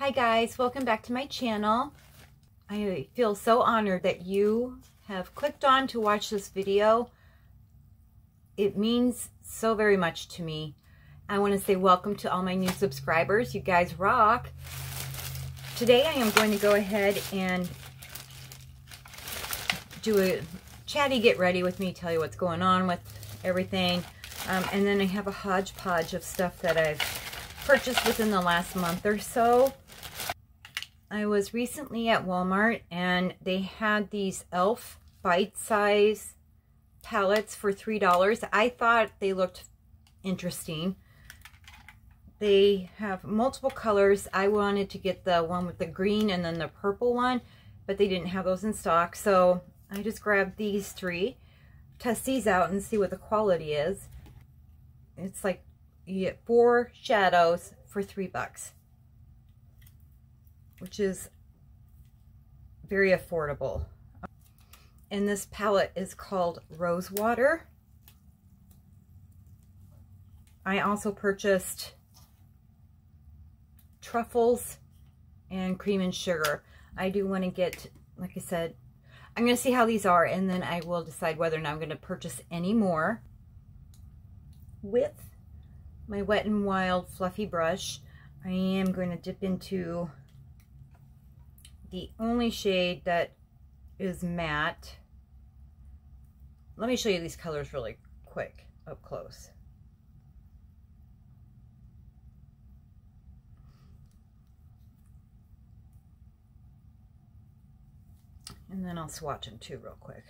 Hi guys, welcome back to my channel. I feel so honored that you have clicked on to watch this video. It means so very much to me. I want to say welcome to all my new subscribers. You guys rock. Today I am going to go ahead and do a chatty get ready with me, tell you what's going on with everything. Um, and then I have a hodgepodge of stuff that I've purchased within the last month or so. I was recently at Walmart and they had these e.l.f. bite-size palettes for $3. I thought they looked interesting. They have multiple colors. I wanted to get the one with the green and then the purple one, but they didn't have those in stock. So I just grabbed these three, test these out and see what the quality is. It's like you get four shadows for three bucks which is very affordable. And this palette is called Rosewater. I also purchased truffles and cream and sugar. I do want to get, like I said, I'm going to see how these are and then I will decide whether or not I'm going to purchase any more. With my Wet n Wild fluffy brush, I am going to dip into the only shade that is matte. Let me show you these colors really quick up close. And then I'll swatch them too real quick.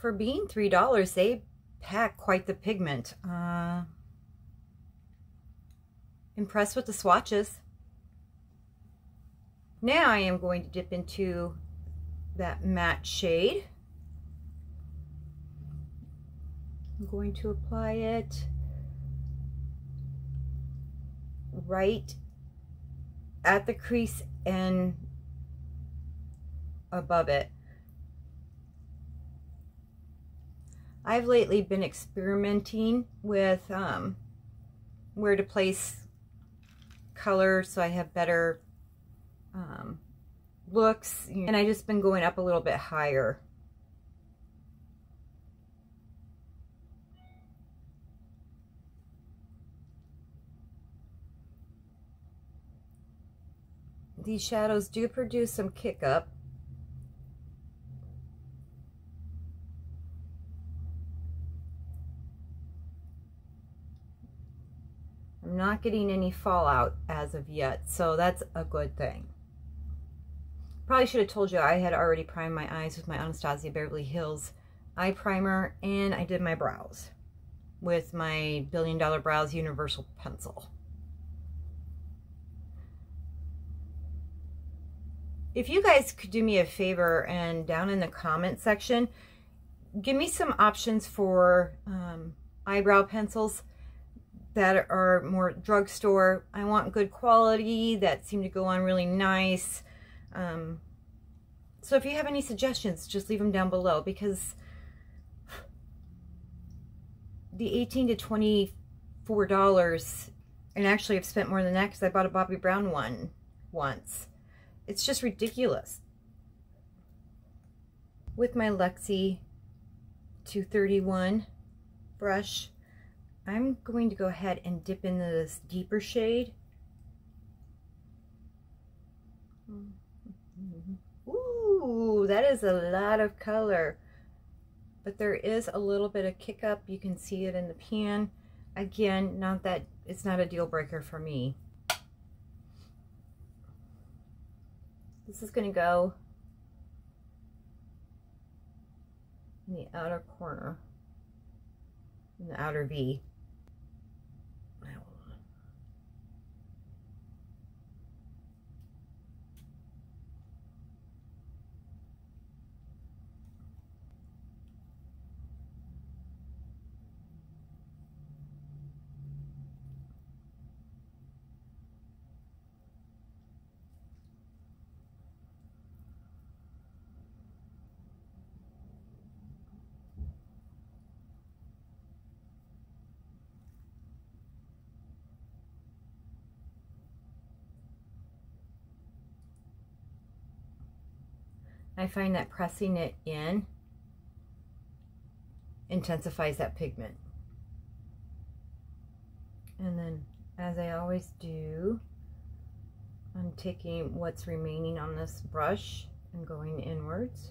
For being $3, they pack quite the pigment. Uh, impressed with the swatches. Now I am going to dip into that matte shade. I'm going to apply it right at the crease and above it. I've lately been experimenting with um, where to place color so I have better um, looks. And I just been going up a little bit higher. These shadows do produce some kick up. Not getting any fallout as of yet, so that's a good thing. Probably should have told you I had already primed my eyes with my Anastasia Beverly Hills eye primer, and I did my brows with my Billion Dollar Brows Universal Pencil. If you guys could do me a favor and down in the comment section, give me some options for um, eyebrow pencils that are more drugstore. I want good quality that seem to go on really nice. Um, so if you have any suggestions, just leave them down below because the 18 to 24 dollars and actually I've spent more than that because I bought a Bobbi Brown one once. It's just ridiculous. With my Luxie 231 brush, I'm going to go ahead and dip into this deeper shade. Ooh, that is a lot of color. But there is a little bit of kick up. You can see it in the pan. Again, not that it's not a deal breaker for me. This is going to go in the outer corner, in the outer V. I find that pressing it in intensifies that pigment. And then, as I always do, I'm taking what's remaining on this brush and going inwards.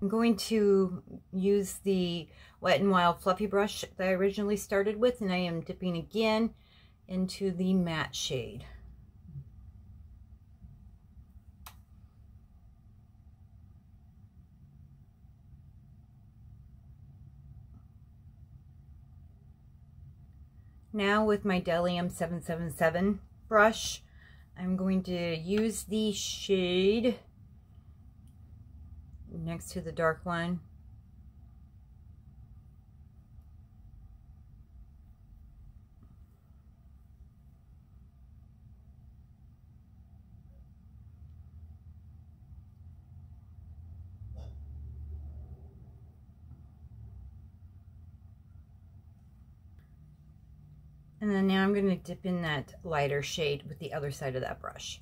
I'm going to use the Wet n Wild Fluffy brush that I originally started with, and I am dipping again into the matte shade. Now with my Bdellium 777 brush, I'm going to use the shade next to the dark line then now I'm going to dip in that lighter shade with the other side of that brush.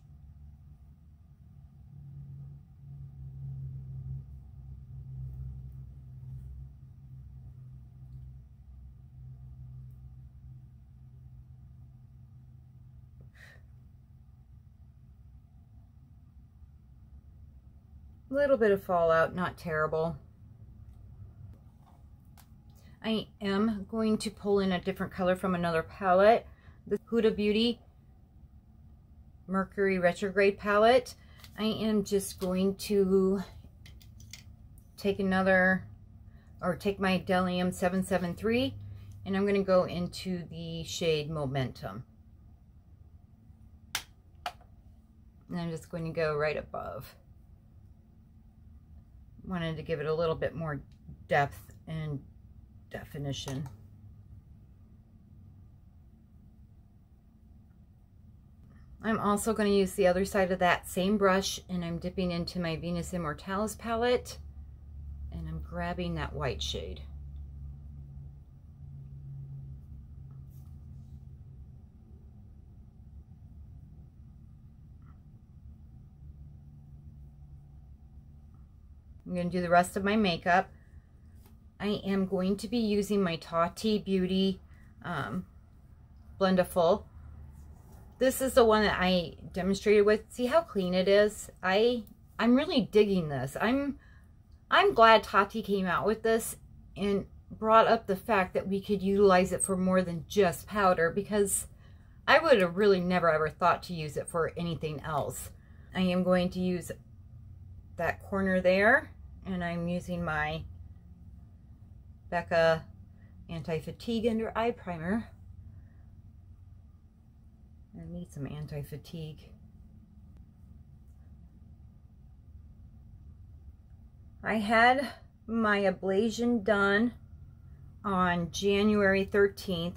A little bit of fallout, not terrible. I am going to pull in a different color from another palette. The Huda Beauty Mercury Retrograde palette. I am just going to take another, or take my Bdellium 773, and I'm going to go into the shade Momentum. And I'm just going to go right above. Wanted to give it a little bit more depth and definition. I'm also going to use the other side of that same brush and I'm dipping into my Venus Immortalis palette and I'm grabbing that white shade. I'm going to do the rest of my makeup. I am going to be using my Tati Beauty um, Blendiful. This is the one that I demonstrated with. See how clean it is? I, I'm really digging this. I'm, I'm glad Tati came out with this and brought up the fact that we could utilize it for more than just powder because I would have really never ever thought to use it for anything else. I am going to use that corner there and I'm using my Becca Anti-Fatigue Under Eye Primer. I need some anti-fatigue. I had my ablation done on January 13th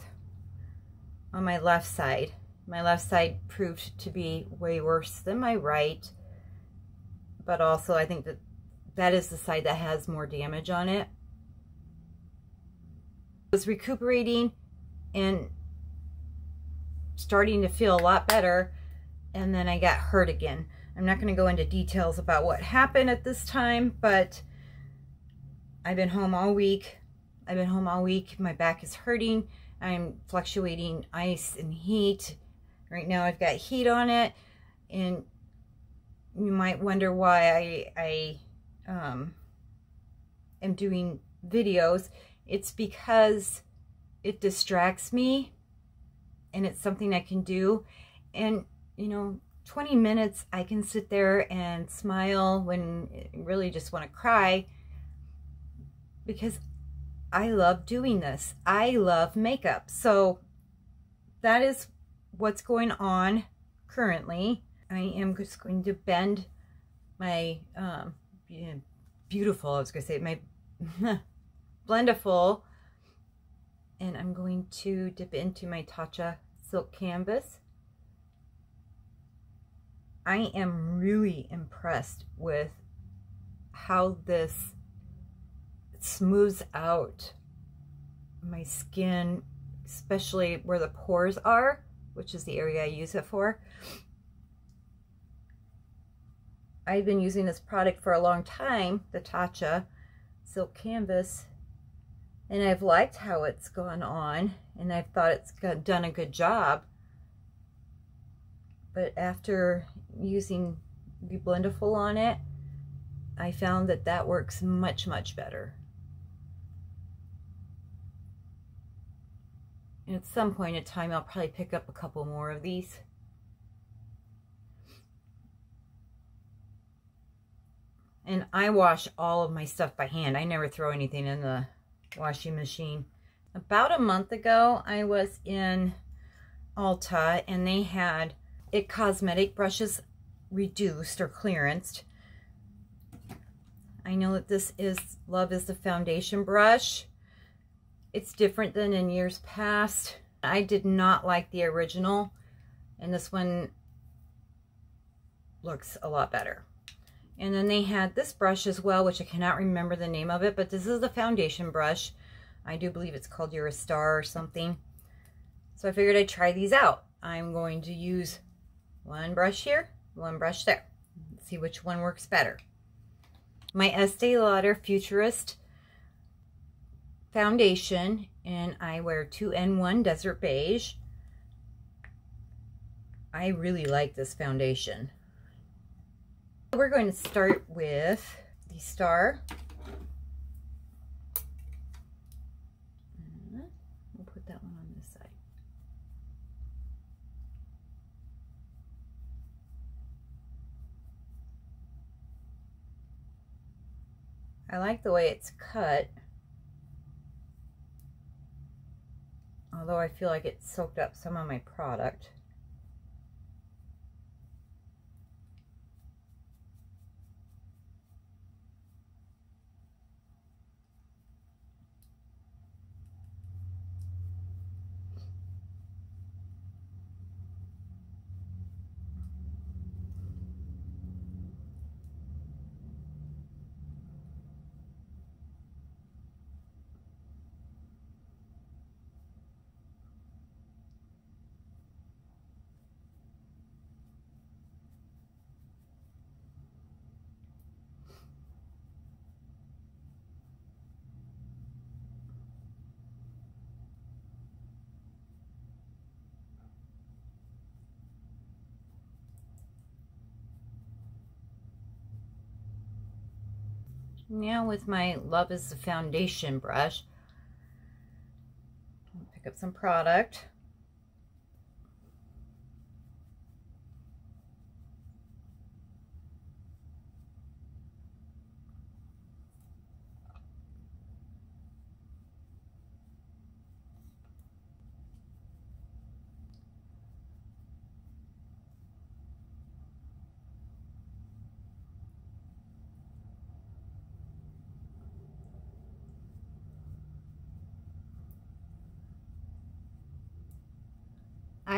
on my left side. My left side proved to be way worse than my right, but also I think that that is the side that has more damage on it was recuperating and starting to feel a lot better and then I got hurt again. I'm not going to go into details about what happened at this time, but I've been home all week. I've been home all week. My back is hurting. I'm fluctuating ice and heat. Right now I've got heat on it and you might wonder why I, I um, am doing videos it's because it distracts me and it's something I can do. And, you know, 20 minutes I can sit there and smile when I really just want to cry because I love doing this. I love makeup. So that is what's going on currently. I am just going to bend my um, beautiful, I was going to say, my Blendiful. And I'm going to dip into my Tatcha Silk Canvas. I am really impressed with how this smooths out my skin, especially where the pores are, which is the area I use it for. I've been using this product for a long time, the Tatcha Silk Canvas, and I've liked how it's gone on, and I've thought it's done a good job. But after using the Blendiful on it, I found that that works much, much better. And at some point in time, I'll probably pick up a couple more of these. And I wash all of my stuff by hand. I never throw anything in the washing machine. About a month ago, I was in Ulta and they had It Cosmetic brushes reduced or clearanced. I know that this is Love is the foundation brush. It's different than in years past. I did not like the original and this one looks a lot better. And then they had this brush as well, which I cannot remember the name of it, but this is the foundation brush. I do believe it's called You're a Star or something. So I figured I'd try these out. I'm going to use one brush here, one brush there. Let's see which one works better. My Estee Lauder Futurist foundation, and I wear 2N1 Desert Beige. I really like this foundation. We're going to start with the Star. We'll put that one on this side. I like the way it's cut. Although I feel like it soaked up some of my product. Now with my Love is the Foundation brush, pick up some product.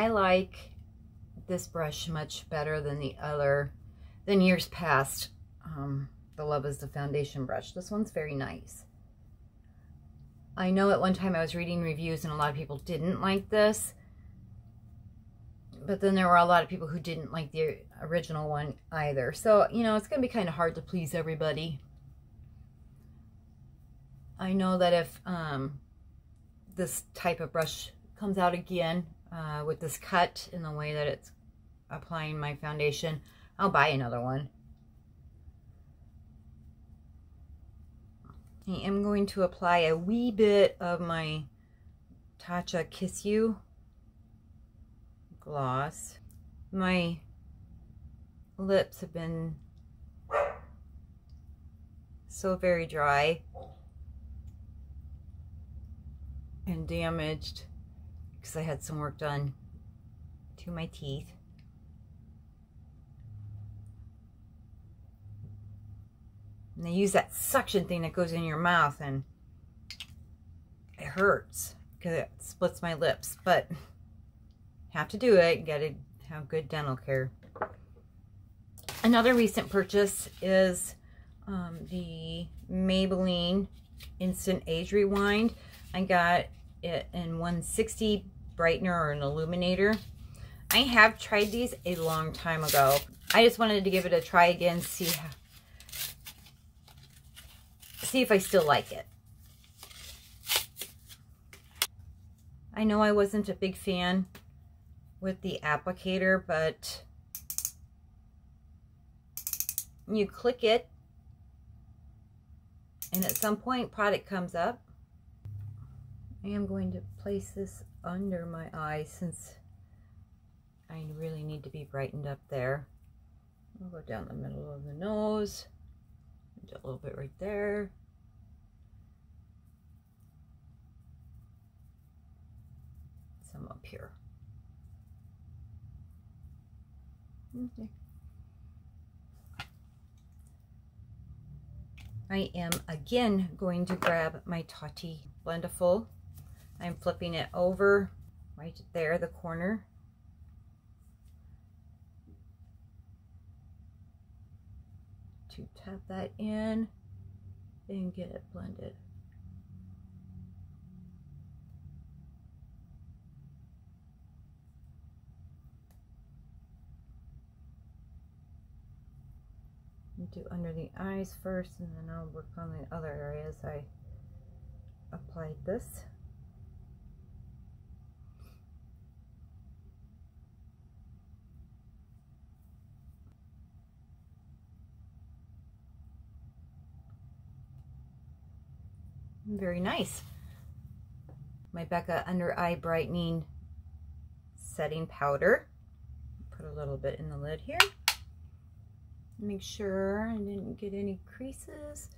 I like this brush much better than the other, than years past. Um, the Love is the Foundation brush. This one's very nice. I know at one time I was reading reviews and a lot of people didn't like this. But then there were a lot of people who didn't like the original one either. So, you know, it's going to be kind of hard to please everybody. I know that if um, this type of brush comes out again, uh, with this cut in the way that it's applying my foundation. I'll buy another one. I am going to apply a wee bit of my Tatcha Kissu gloss. My lips have been so very dry and damaged because I had some work done to my teeth. And they use that suction thing that goes in your mouth and it hurts because it splits my lips. But have to do it. You got to have good dental care. Another recent purchase is um, the Maybelline Instant Age Rewind. I got in 160 brightener or an illuminator. I have tried these a long time ago. I just wanted to give it a try again, see how, see if I still like it. I know I wasn't a big fan with the applicator, but you click it and at some point product comes up. I am going to place this under my eye since I really need to be brightened up there. I'll go down the middle of the nose, do a little bit right there. Some up here. Okay. I am again going to grab my Tati Blendiful. I'm flipping it over right there, the corner. To tap that in and get it blended. do under the eyes first and then I'll work on the other areas I applied this. Very nice. My Becca Under Eye Brightening Setting Powder. Put a little bit in the lid here. Make sure I didn't get any creases.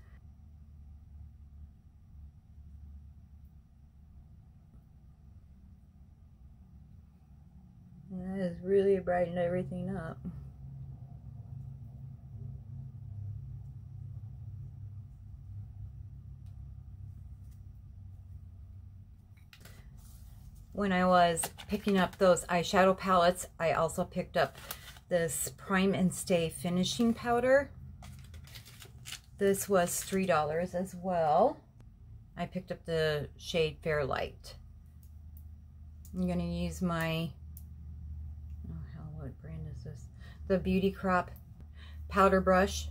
that has really brightened everything up. When I was picking up those eyeshadow palettes, I also picked up this Prime and Stay Finishing Powder. This was $3 as well. I picked up the shade Fairlight. I'm going to use my, oh hell, what brand is this? The Beauty Crop powder brush.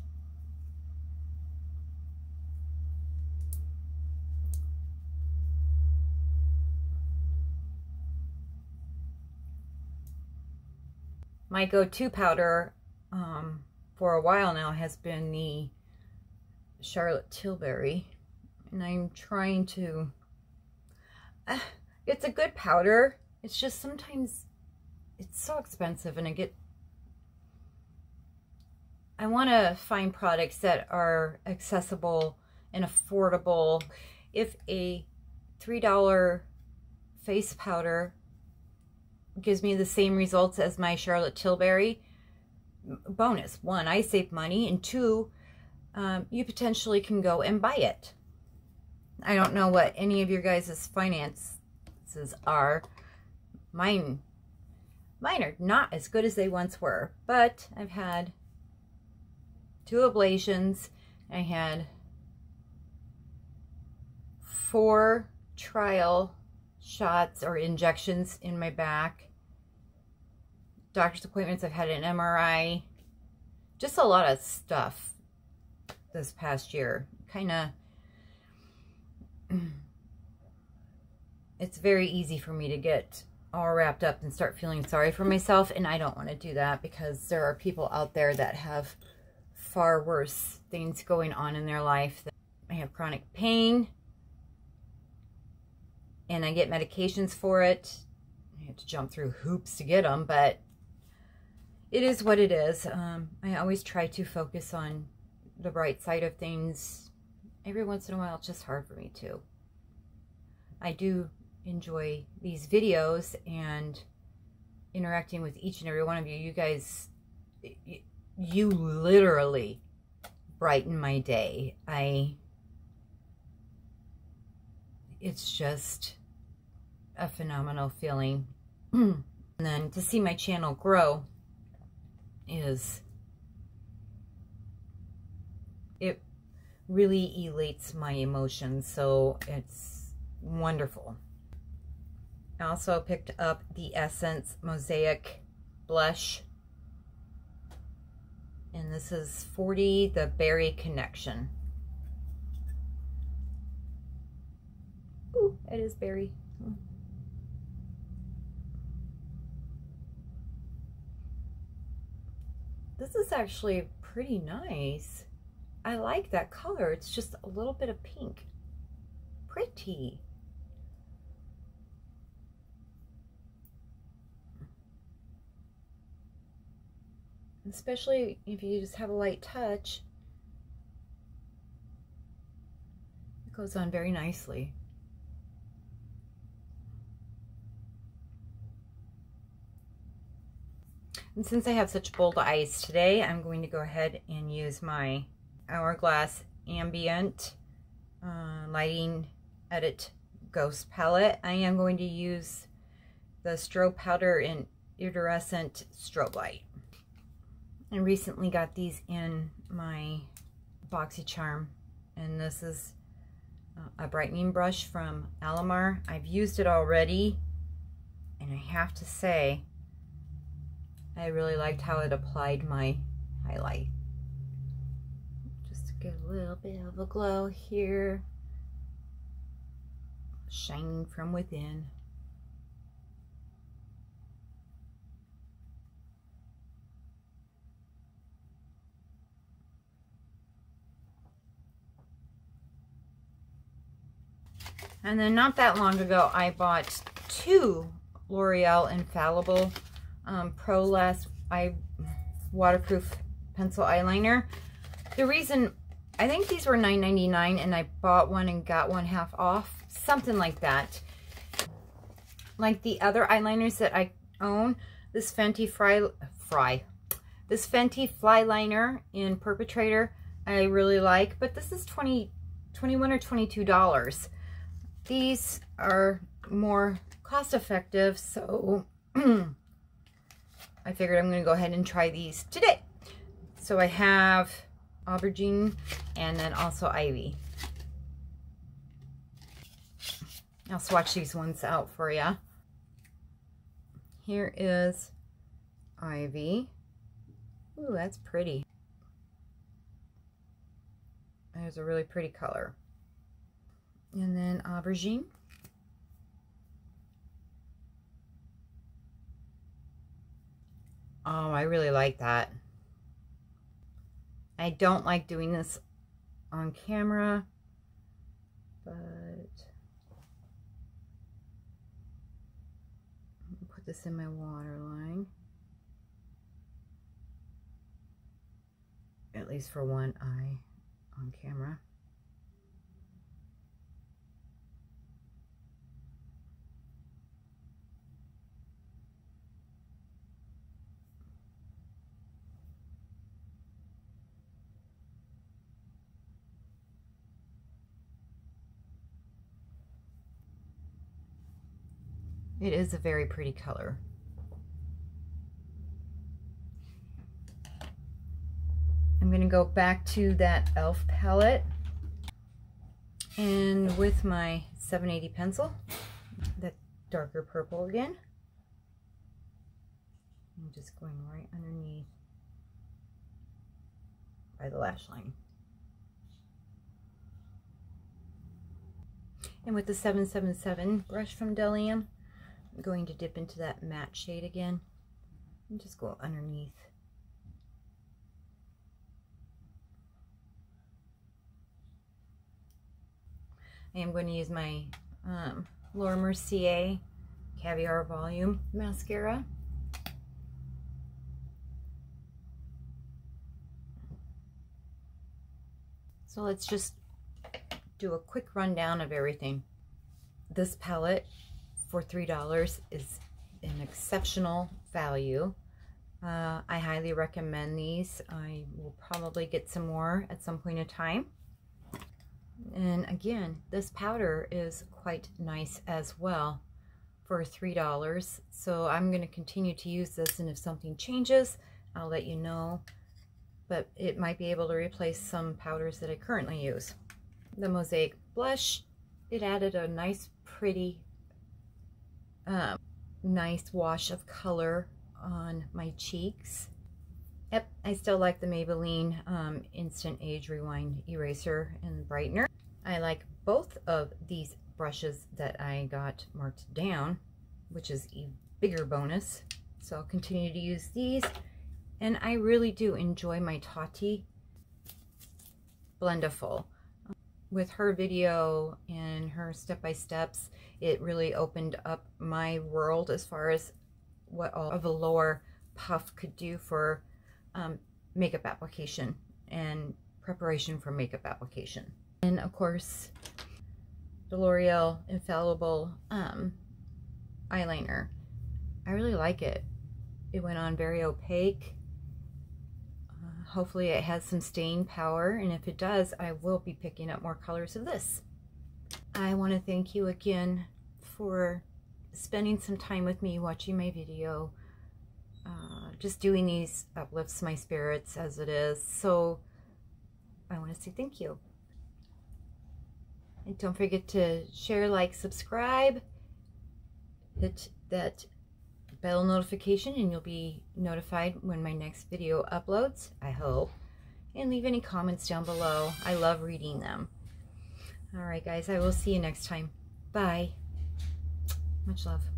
My go-to powder um, for a while now has been the Charlotte Tilbury. And I'm trying to... Uh, it's a good powder. It's just sometimes it's so expensive and I get... I want to find products that are accessible and affordable. If a $3 face powder gives me the same results as my Charlotte Tilbury, bonus. One, I save money, and two, um, you potentially can go and buy it. I don't know what any of your guys' finances are. Mine, mine are not as good as they once were, but I've had two ablations. I had four trial shots or injections in my back. Doctor's appointments, I've had an MRI. Just a lot of stuff this past year. Kind of, it's very easy for me to get all wrapped up and start feeling sorry for myself. And I don't want to do that because there are people out there that have far worse things going on in their life. I have chronic pain and I get medications for it. I have to jump through hoops to get them, but it is what it is. Um, I always try to focus on the bright side of things. Every once in a while, it's just hard for me to. I do enjoy these videos and interacting with each and every one of you. You guys, you literally brighten my day. I, it's just, a phenomenal feeling. and then to see my channel grow is, it really elates my emotions. So it's wonderful. I also picked up the Essence Mosaic Blush. And this is 40, the Berry Connection. Ooh, it is berry. This is actually pretty nice. I like that color. It's just a little bit of pink. Pretty. Especially if you just have a light touch. It goes on very nicely. And since I have such bold eyes today, I'm going to go ahead and use my Hourglass Ambient uh, Lighting Edit Ghost Palette. I am going to use the strobe powder in iridescent strobe light. I recently got these in my BoxyCharm and this is uh, a brightening brush from Alamar. I've used it already and I have to say I really liked how it applied my highlight. Just get a little bit of a glow here. Shining from within. And then not that long ago, I bought two L'Oreal Infallible um, Pro Last Waterproof Pencil Eyeliner. The reason, I think these were $9.99 and I bought one and got one half off. Something like that. Like the other eyeliners that I own, this Fenty Fry, Fry, this Fenty Fly Liner in Perpetrator, I really like, but this is 20, 21 or $22. These are more cost effective, so I figured I'm going to go ahead and try these today. So I have aubergine and then also ivy. I'll swatch these ones out for you. Here is ivy. Ooh, that's pretty. There's a really pretty color. And then aubergine. Oh, I really like that. I don't like doing this on camera, but put this in my waterline. At least for one eye on camera. It is a very pretty color. I'm going to go back to that e.l.f. palette and with my 780 pencil, that darker purple again. I'm just going right underneath by the lash line. And with the 777 brush from Bdellium, Going to dip into that matte shade again and just go underneath. I am going to use my um, Laura Mercier Caviar Volume Mascara. So let's just do a quick rundown of everything. This palette for $3 is an exceptional value. Uh, I highly recommend these. I will probably get some more at some point in time. And again, this powder is quite nice as well for $3. So I'm going to continue to use this and if something changes, I'll let you know. But it might be able to replace some powders that I currently use. The Mosaic Blush, it added a nice pretty um, nice wash of color on my cheeks. Yep, I still like the Maybelline um, Instant Age Rewind Eraser and Brightener. I like both of these brushes that I got marked down, which is a bigger bonus. So I'll continue to use these. And I really do enjoy my Tati Blendiful. With her video and her step-by-steps, it really opened up my world as far as what a lower puff could do for um, makeup application and preparation for makeup application. And of course, the L'Oreal Infallible um, eyeliner. I really like it. It went on very opaque. Hopefully it has some staying power, and if it does, I will be picking up more colors of this. I want to thank you again for spending some time with me watching my video. Uh, just doing these uplifts my spirits as it is. So I want to say thank you. And don't forget to share, like, subscribe, hit that bell notification and you'll be notified when my next video uploads, I hope. And leave any comments down below. I love reading them. All right, guys, I will see you next time. Bye. Much love.